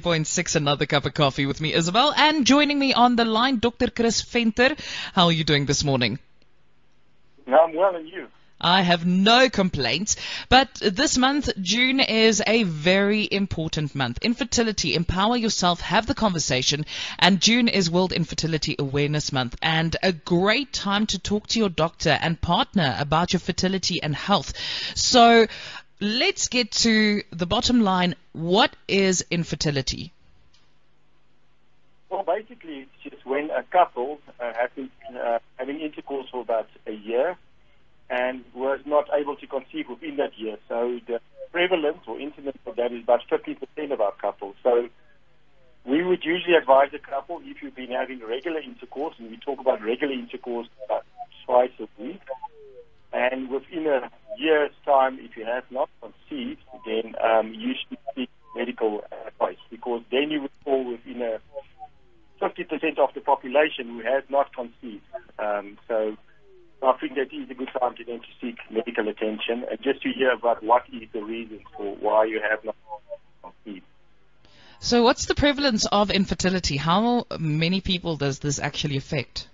Point six, another cup of coffee with me, Isabel, and joining me on the line, Dr. Chris Venter. How are you doing this morning? I'm well, and you? I have no complaints, but this month, June, is a very important month. Infertility, empower yourself, have the conversation, and June is World Infertility Awareness Month, and a great time to talk to your doctor and partner about your fertility and health. So, let's get to the bottom line. What is infertility? Well, basically, it's just when a couple uh, have been uh, having intercourse for about a year and was not able to conceive within that year. So the prevalence or incidence of that is about 50% of our couples. So we would usually advise a couple if you've been having regular intercourse, and we talk about regular intercourse about twice a week, and within a year's time, if you have not conceived, then um, you should seek medical advice because then you would fall within a 50% of the population who has not conceived. Um, so I think that is a good time to then to seek medical attention and just to hear about what is the reason for why you have not conceived. So, what's the prevalence of infertility? How many people does this actually affect?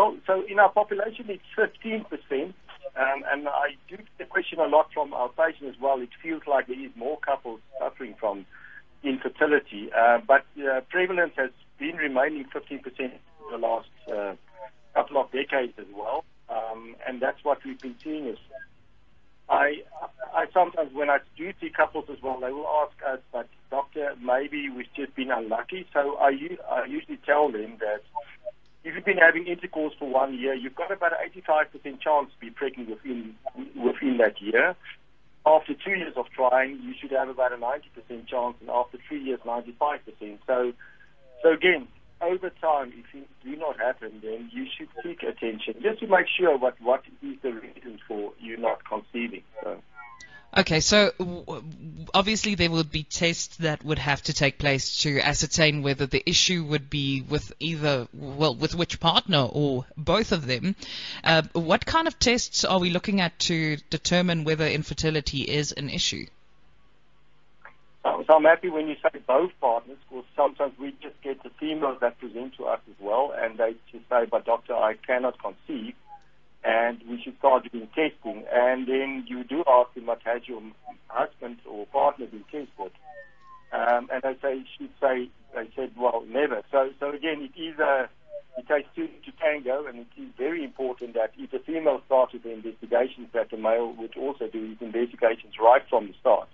Well, so in our population, it's 15%. Um, and I do get the question a lot from our patients as well. It feels like there is more couples suffering from infertility. Uh, but uh, prevalence has been remaining 15% for the last uh, couple of decades as well. Um, and that's what we've been seeing is I, I sometimes when I do see couples as well, they will ask us, but doctor, maybe we've just been unlucky. So I, I usually tell them that if you've been having intercourse for one year, you've got about an 85% chance to be pregnant within within that year. After two years of trying, you should have about a 90% chance, and after three years, 95%. So, so again, over time, if things do not happen, then you should seek attention just to make sure what what is the reason for you not conceiving. So. Okay, so obviously there would be tests that would have to take place to ascertain whether the issue would be with either, well, with which partner or both of them. Uh, what kind of tests are we looking at to determine whether infertility is an issue? So, I'm happy when you say both partners, because sometimes we just get the females that present to us as well, and they just say, but doctor, I cannot conceive and we should start doing testing. And then you do ask them, but has your husband or partner been tested? Um, and they say, should say, they said, well, never. So, so again, it is a, it takes two to tango, and it is very important that if a female starts with the investigations, that the male would also do his investigations right from the start,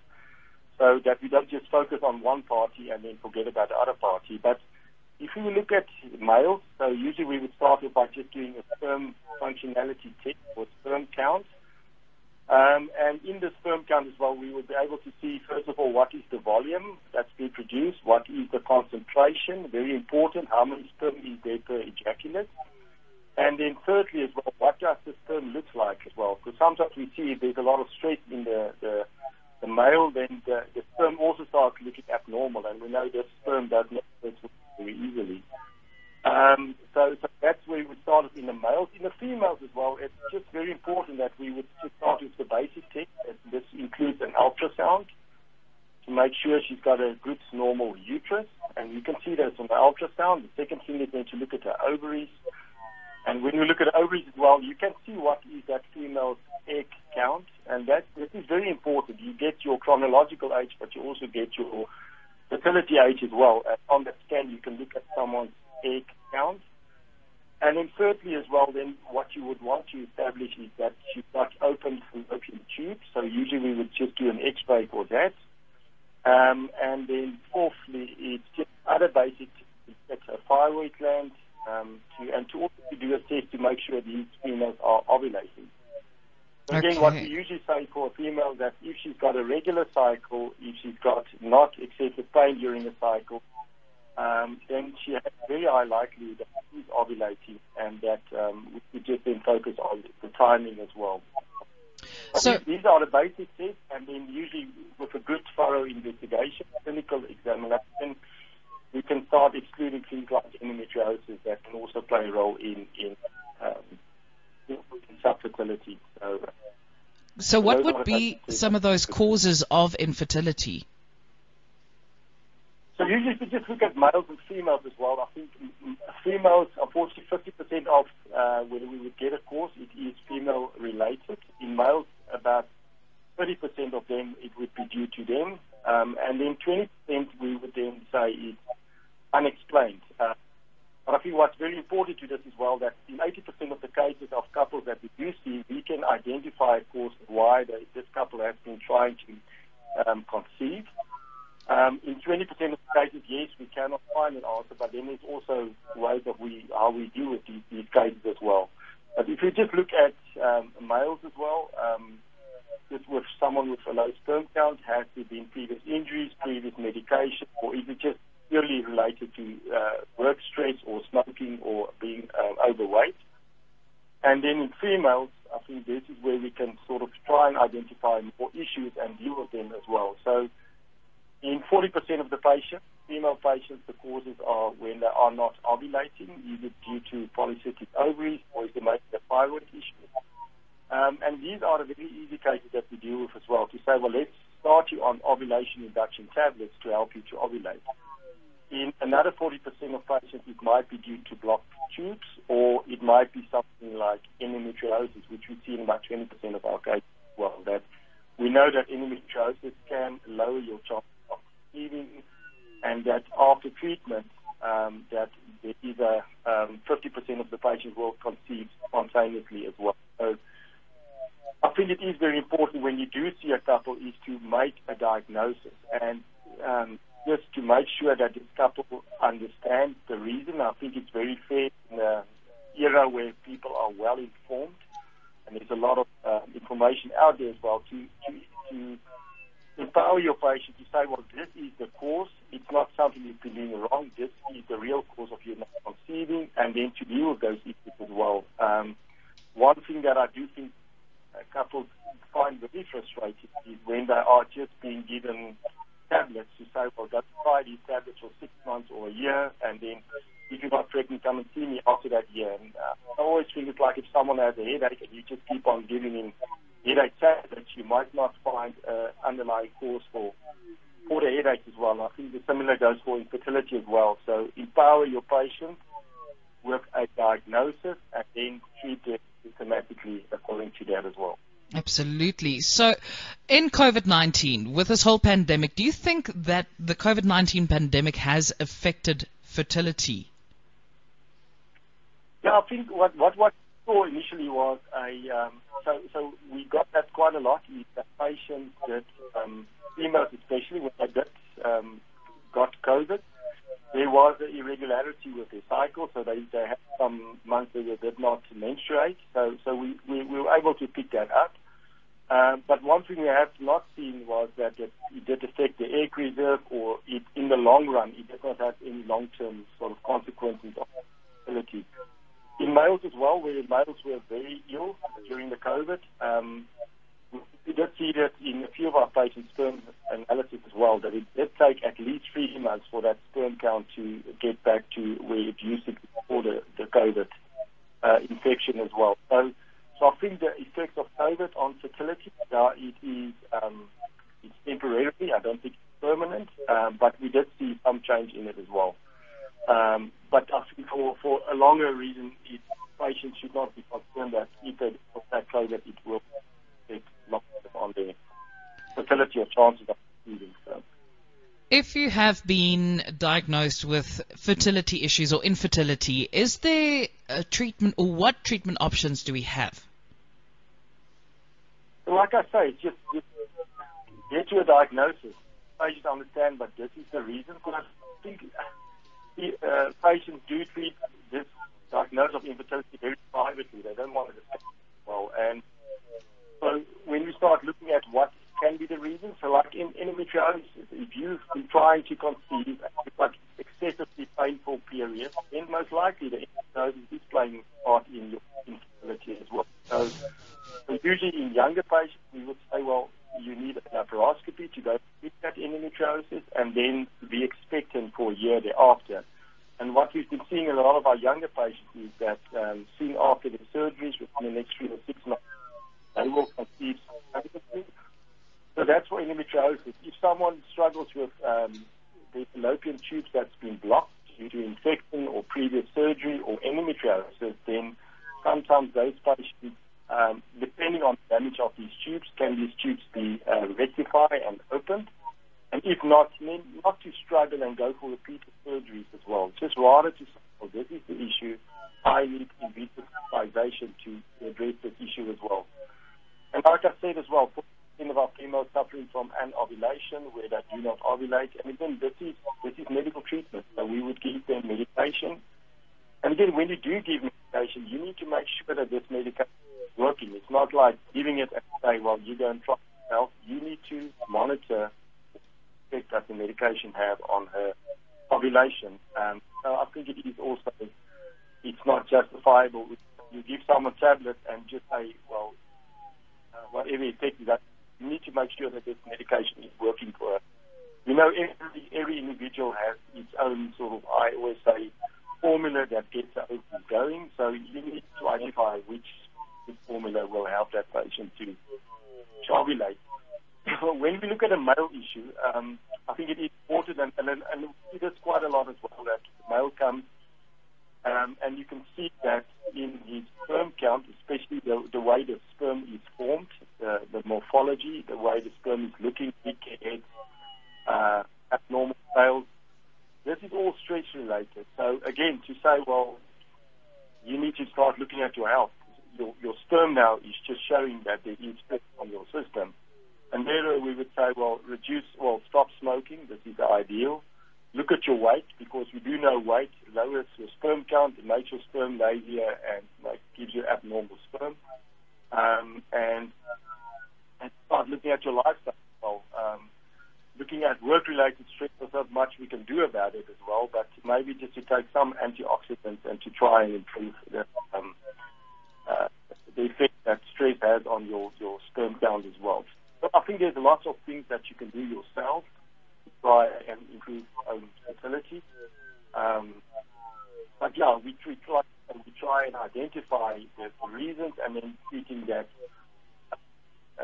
so that we don't just focus on one party and then forget about the other party. But if we look at males, so usually we would start off by just doing a sperm functionality test or sperm count. Um, and in the sperm count as well, we would be able to see, first of all, what is the volume that's being produced, what is the concentration, very important, how many sperm is there per ejaculate. And then thirdly as well, what does the sperm look like as well? Because sometimes we see if there's a lot of stress in the, the, the male, then the, the sperm also starts looking abnormal. And we know that sperm does not very easily. Um, so, so that's where we started in the males. In the females as well, it's just very important that we would just start with the basic test. This includes an ultrasound to make sure she's got a good normal uterus. And you can see that on the ultrasound. The second thing is then to look at her ovaries. And when you look at ovaries as well, you can see what is that female's egg count. And that this is very important. You get your chronological age, but you also get your fertility age as well. And on that scan, you can look at someone's egg count. And then thirdly as well, then what you would want to establish is that she's got open fallopian tubes. So usually we would just do an x-ray for that. Um, and then fourthly, it's just other basic, it's a thyroid gland, um, to, and to also do a test to make sure these females are ovulating. Again, okay. what we usually say for a female that if she's got a regular cycle, if she's got not excessive pain during the cycle, um, then she has very high likelihood that she's ovulating, and that um, we just then focus on the timing as well. So these are the basic tests, and then usually with a good thorough investigation, clinical examination, we can start excluding things like endometriosis that can also play a role in in um, infertility. So, so what would be some of those causes of infertility? So usually if just look at males and females as well, I think females, unfortunately 50% of uh, whether we would get a course, it is female related. In males, about 30% of them, it would be due to them. Um, and then 20% we would then say is unexplained. Uh, but I think what's very important to this as well that in 80% of the cases of couples that we do see, we can identify, of course, why they, this couple has been trying to um, conceive. Um, in 20% of the cases, yes, we cannot find an answer, but then ways of we how we deal with these, these cases as well. But if you just look at um, males as well, um, just with someone with a low sperm count, has there been previous injuries, previous medication, or is it just purely related to uh, work stress or smoking or being uh, overweight? And then in females, I think this is where we can sort of try and identify more issues and deal with them as well. So in 40% of the patients, female patients, the causes are when they are not ovulating, either due to polycystic ovaries or is it maybe a thyroid issue. Um, and these are the very easy cases that we deal with as well to say, well, let's start you on ovulation induction tablets to help you to ovulate. In another 40% of patients, it might be due to blocked tubes or it might be something like endometriosis, which we see in about 20% of our cases as well. That we know that endometriosis can lower your chance of conceiving and that after treatment, um, that there is a um, 50% of the patients will conceive spontaneously as well. So I think it is very important when you do see a couple is to make a diagnosis and um, just to make sure that this couple understands the reason. I think it's very fair in an era where people are well informed and there's a lot of uh, information out there as well to, to, to empower your patient to say, well, this is the cause. It's not something you've been doing wrong. This is the real cause of you not conceiving, and then to deal with those issues as well. Um, one thing that I do think couples find very frustrating is when they are just being given tablets to say, well, just try these tablets for six months or a year, and then if you're not pregnant, come and see me after that year. And uh, I always feel it's like if someone has a headache and you just keep on giving him headache tablets, you might not find an uh, underlying cause for for the headache as well. I think the similar goes for infertility as well. So empower your patient with a diagnosis and then treat them systematically according to that as well. Absolutely. So, in COVID 19, with this whole pandemic, do you think that the COVID 19 pandemic has affected fertility? Yeah, I think what what what saw initially was a um, so so we got that quite a lot. The patients that um, females especially when they did um, got COVID, there was an irregularity with their cycle, so they, they had some months where they did not menstruate. So, so we, we, we were able to pick that up. Um, but one thing we have not seen was that it, it did affect the egg reserve, or it, in the long run, it did not have any long-term sort of consequences of fertility. In males as well, where males were very ill during the COVID, um, we did see that in a few of our patients' sperm analysis as well, that it did take at least three months for that sperm count to get back to where it used to be before the, the COVID uh, infection as well. So, so I think the effects of COVID on fertility, uh, it is um, it's temporary. I don't think it's permanent, um, but we did see some change in it as well. Um, but I think for, for a longer reason, it, patients should not be concerned that if they have COVID, it will on the fertility or chances of conceiving. So. If you have been diagnosed with fertility issues or infertility, is there a treatment or what treatment options do we have? Like I say, just, just get to a diagnosis. Patients understand, but this is the reason. Because I think uh, patients do treat this diagnosis of infertility very privately. They don't want to discuss it well. And so when you start looking at what can be the reason, so like in endometriosis, if you've been trying to conceive like excessively painful period, then most likely the endometriosis is playing part in your infertility as well. So, so usually in younger patients, we would say, well, you need a laparoscopy to go with that endometriosis and then be expectant for a year thereafter. And what we've been seeing in a lot of our younger patients is that um, soon after the surgeries, within the next three or six months, they will conceive So that's for endometriosis. If someone struggles with um, the fallopian tubes that's been blocked due to infection or previous surgery or endometriosis, then sometimes those patients, um, depending on the damage of these tubes, can these tubes be uh, rectified and opened? And if not, then not to struggle and go for repeated surgeries as well. Just rather to say, this is the issue. I need in vitro fertilization to address this issue as well. And like I said as well, percent of our females suffering from anovulation where they do not ovulate. And again, this is this is medical treatment. So we would give them medication. And again, when you do give medication, you need to make sure that this medication is working. It's not like giving it and say, well, you go and try yourself. You need to monitor effect that the medication have on her ovulation. Um, so I think it is also, it's not justifiable. You give someone tablets and just say, well, uh, whatever effect is that you need to make sure that this medication is working for her. You know, every, every individual has its own sort of, I always say, formula that gets her going. So you need to identify which, formula will help that patient to, to ovulate. When we look at a male issue, um, I think it is important, and, and, and we see this quite a lot as well, that the male comes um, and you can see that in his sperm count, especially the, the way the sperm is formed, the, the morphology, the way the sperm is looking, big head, uh, abnormal scales. This is all stress related. So again, to say, well, you need to start looking at your health. Your, your sperm now is just showing that there is stress on your system. And there we would say, well, reduce, well, stop smoking. This is ideal look at your weight because we do know weight lowers your sperm count, it makes your sperm lazier, and like, gives you abnormal sperm. Um, and, and start looking at your lifestyle. Um, looking at work-related stress, there's not much we can do about it as well, but maybe just to take some antioxidants and to try and improve the, um, uh, the effect that stress has on your, your sperm count as well. So I think there's lots of things that you can do yourself to try and improve your own fertility. Um, but yeah, we, we try and we try and identify the, reasons and then treating that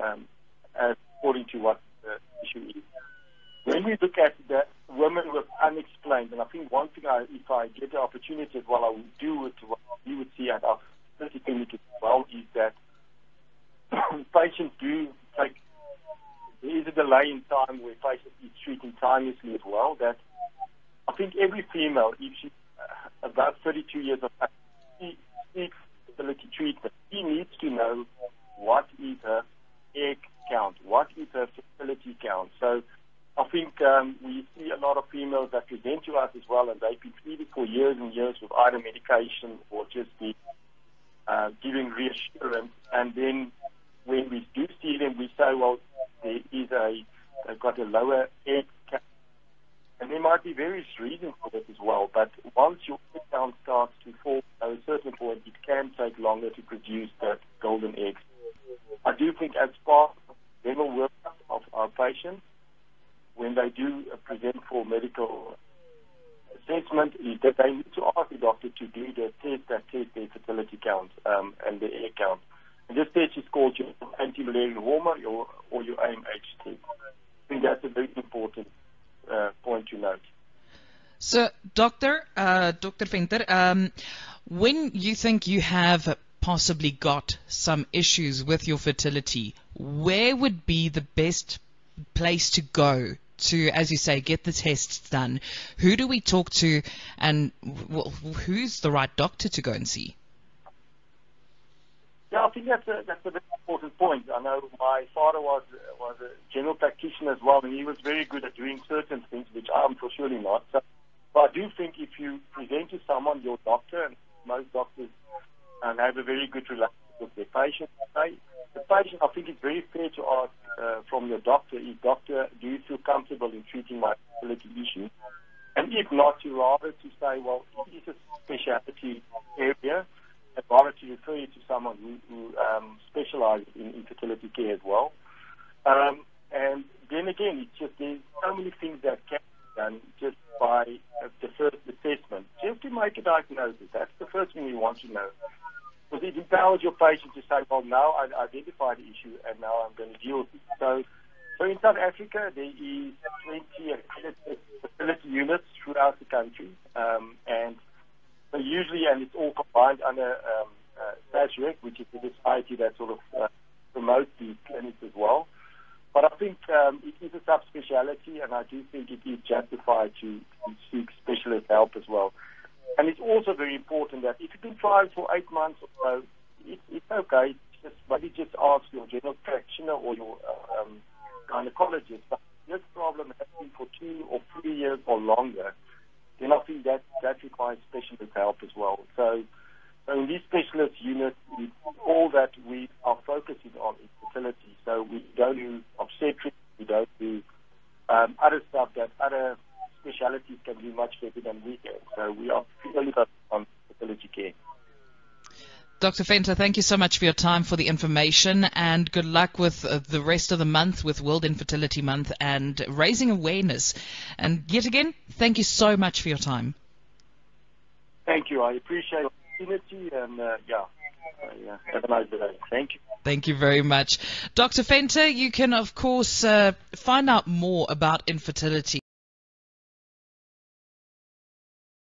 um, according to what the issue is. When we look at the women with unexplained, and I think one thing I, if I get the opportunity as well, I will do it what we would see at our clinic as well, is that patients do take there is a delay in time where patients is treating timelessly as well. That I think every female, if she's uh, about 32 years of age, seeks fertility treatment, she needs to know what is her egg count, what is her fertility count. So I think um, we see a lot of females that present to us as well, and they've been treated for years and years with either medication or just the uh, giving reassurance, and then when we do see them, we say, well, there is a, they've got a lower egg count. And there might be various reasons for this as well, but once your egg count starts to fall at a certain point, it can take longer to produce that golden egg. I do think as part of the general workup of our patients, when they do present for medical assessment, is that they need to ask the doctor to do the test that tests their fertility count um, and the egg count. And this test is called your anti-Müllerian hormone or, or your AMH test. I think that's a very important uh, point to note. So, Doctor, uh, Dr. Venter, um, when you think you have possibly got some issues with your fertility, where would be the best place to go to, as you say, get the tests done? Who do we talk to, and well, who's the right doctor to go and see? Think that's a that's a very important point. I know my father was was a general practitioner as well, and he was very good at doing certain things, which I'm for surely not. So, but I do think if you present to someone, your doctor, and most doctors um, have a very good relationship with their patient. They, the patient, I think it's very fair to ask uh, from your doctor, is doctor, do you feel comfortable in treating my fertility issue? And if not, to rather to say, well, it is a specialty area I'd rather to refer you to someone who, who um, specializes in infertility care as well. Um, and then again, it's just there's so many things that can be done just by uh, the first assessment, just to make a diagnosis. That's the first thing we want to know. Because it empowers your patient to say, well, now I identify the issue and now I'm going to deal with it. So, So in South Africa, there is 20 accredited fertility units throughout the country, um, and so usually, and it's all combined under um, uh, SASREG, which is the society that sort of uh, promotes these clinics as well. But I think um, it is a subspeciality, and I do think it is justified to, to seek specialist help as well. And it's also very important that if you've been trying for eight months or so, it, it's okay. Just maybe just ask your general practitioner or your um, gynecologist. But if this problem has been for two or three years or longer. Then I think that that requires specialist help as well. So, so in these specialist units, all that we are focusing on is fertility. So we don't do obstetrics, we don't do um, other stuff that other specialities can do much better than we can. So we are purely focused on fertility care. Dr. Venter, thank you so much for your time, for the information, and good luck with uh, the rest of the month, with World Infertility Month, and raising awareness. And yet again, thank you so much for your time. Thank you. I appreciate the opportunity, and uh, yeah, uh, yeah, have a nice day. Thank you. Thank you very much. Dr. Venter, you can, of course, uh, find out more about infertility.